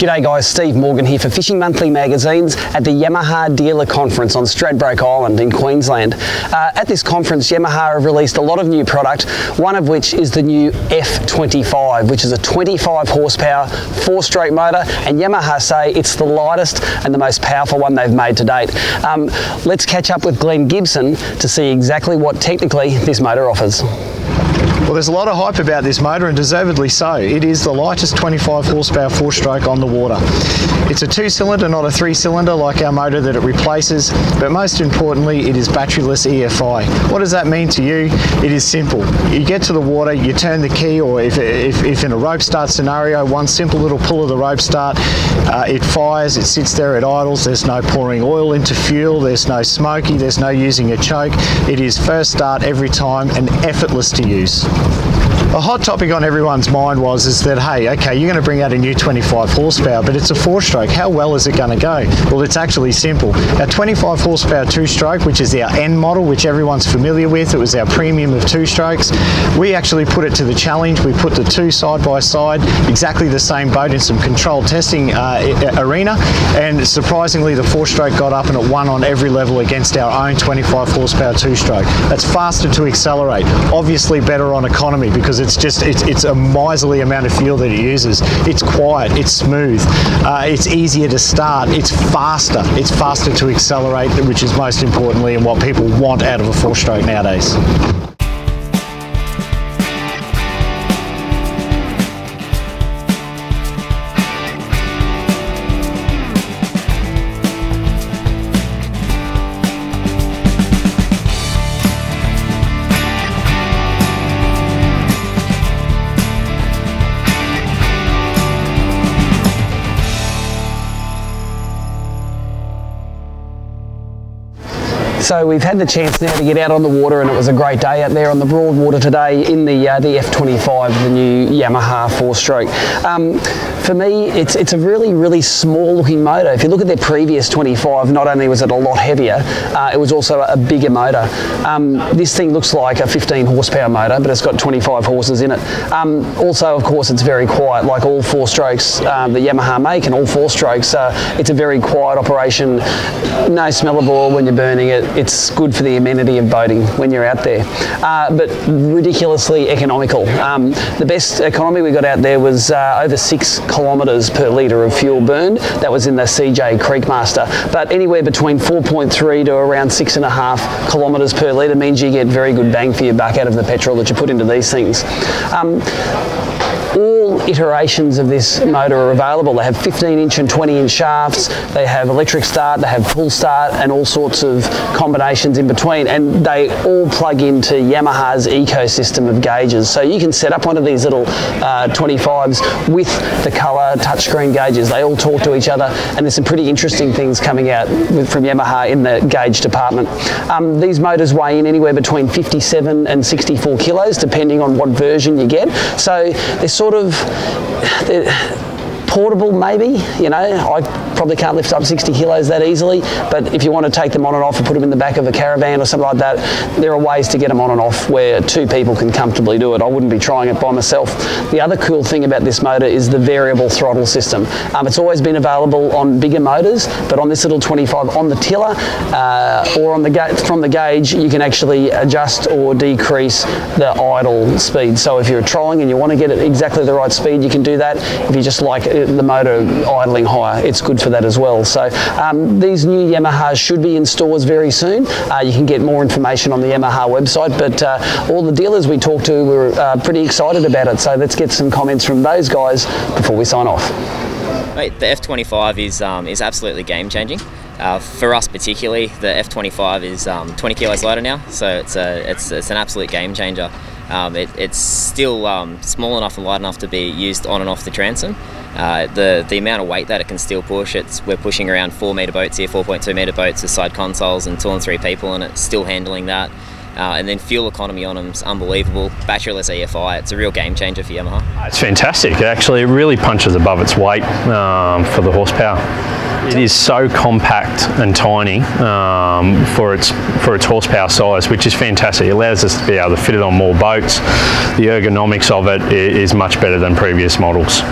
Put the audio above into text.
G'day guys, Steve Morgan here for Fishing Monthly Magazines at the Yamaha Dealer Conference on Stradbroke Island in Queensland. Uh, at this conference, Yamaha have released a lot of new product, one of which is the new F25, which is a 25 horsepower four-stroke motor, and Yamaha say it's the lightest and the most powerful one they've made to date. Um, let's catch up with Glenn Gibson to see exactly what technically this motor offers. Well, there's a lot of hype about this motor, and deservedly so. It is the lightest 25 horsepower four stroke on the water. It's a two cylinder, not a three cylinder like our motor that it replaces, but most importantly, it is batteryless EFI. What does that mean to you? It is simple. You get to the water, you turn the key, or if, if, if in a rope start scenario, one simple little pull of the rope start, uh, it fires, it sits there, it idles, there's no pouring oil into fuel, there's no smoky, there's no using a choke. It is first start every time and effortless to use. Thank you. A hot topic on everyone's mind was is that hey, okay, you're going to bring out a new 25 horsepower, but it's a four-stroke. How well is it going to go? Well, it's actually simple. Our 25 horsepower two-stroke, which is our N model, which everyone's familiar with, it was our premium of two strokes. We actually put it to the challenge. We put the two side by side, exactly the same boat in some controlled testing uh, arena, and surprisingly, the four-stroke got up and it won on every level against our own 25 horsepower two-stroke. That's faster to accelerate. Obviously, better on economy because it's just it's, it's a miserly amount of fuel that it uses. It's quiet, it's smooth, uh, it's easier to start, it's faster, it's faster to accelerate, which is most importantly and what people want out of a four-stroke nowadays. So we've had the chance now to get out on the water, and it was a great day out there on the Broadwater today in the uh, the F25, the new Yamaha four-stroke. Um, for me, it's it's a really really small looking motor. If you look at their previous 25, not only was it a lot heavier, uh, it was also a bigger motor. Um, this thing looks like a 15 horsepower motor, but it's got 25 horses in it. Um, also, of course, it's very quiet, like all four strokes um, that Yamaha make, and all four strokes. Uh, it's a very quiet operation. No smell of oil when you're burning it it's good for the amenity of boating when you're out there. Uh, but ridiculously economical. Um, the best economy we got out there was uh, over six kilometres per litre of fuel burned. That was in the CJ Creekmaster. But anywhere between 4.3 to around six and a half kilometres per litre means you get very good bang for your buck out of the petrol that you put into these things. Um, all iterations of this motor are available. They have 15 inch and 20 inch shafts, they have electric start, they have pull start and all sorts of combinations in between and they all plug into Yamaha's ecosystem of gauges. So you can set up one of these little uh, 25s with the colour touchscreen gauges. They all talk to each other and there's some pretty interesting things coming out with, from Yamaha in the gauge department. Um, these motors weigh in anywhere between 57 and 64 kilos depending on what version you get. So they're sort of portable maybe, you know, I probably can't lift up 60 kilos that easily, but if you want to take them on and off and put them in the back of a caravan or something like that, there are ways to get them on and off where two people can comfortably do it. I wouldn't be trying it by myself. The other cool thing about this motor is the variable throttle system. Um, it's always been available on bigger motors, but on this little 25 on the tiller uh, or on the from the gauge, you can actually adjust or decrease the idle speed. So if you're trolling and you want to get it exactly the right speed, you can do that. If you just like the motor idling higher, it's good for that as well. So um, these new Yamahas should be in stores very soon. Uh, you can get more information on the Yamaha website, but uh, all the dealers we talked to were uh, pretty excited about it. So let's get some comments from those guys before we sign off. Mate, the F25 is um, is absolutely game changing. Uh, for us particularly, the F25 is um, 20 kilos lighter now, so it's a it's, it's an absolute game changer. Um, it, it's still um, small enough and light enough to be used on and off the transom. Uh, the the amount of weight that it can still push, it's we're pushing around four meter boats here, 4.2 meter boats with side consoles and two and three people, and it's still handling that. Uh, and then fuel economy on them is unbelievable. Batteryless EFI, it's a real game changer for Yamaha. It's fantastic. It actually, it really punches above its weight um, for the horsepower. It is so compact and tiny um, for its for its horsepower size, which is fantastic. It allows us to be able to fit it on more boats. The ergonomics of it is much better than previous models.